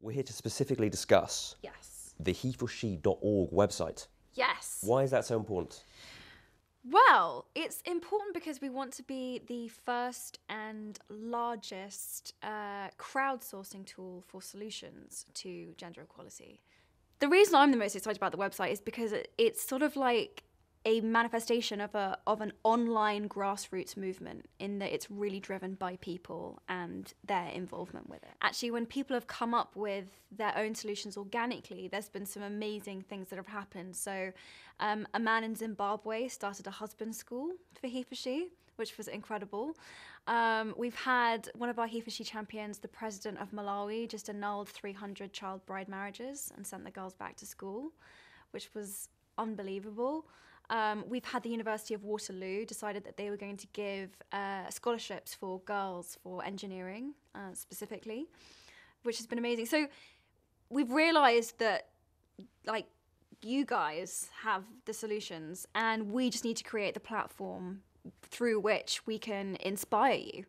We're here to specifically discuss Yes. the heforshe.org website. Yes. Why is that so important? Well, it's important because we want to be the first and largest uh, crowdsourcing tool for solutions to gender equality. The reason I'm the most excited about the website is because it's sort of like a manifestation of a of an online grassroots movement in that it's really driven by people and their involvement with it. Actually, when people have come up with their own solutions organically, there's been some amazing things that have happened. So, um, a man in Zimbabwe started a husband school for he for she, which was incredible. Um, we've had one of our she champions, the president of Malawi, just annulled 300 child bride marriages and sent the girls back to school, which was unbelievable. Um, we've had the University of Waterloo decided that they were going to give uh, scholarships for girls for engineering uh, specifically, which has been amazing. So we've realized that like you guys have the solutions and we just need to create the platform through which we can inspire you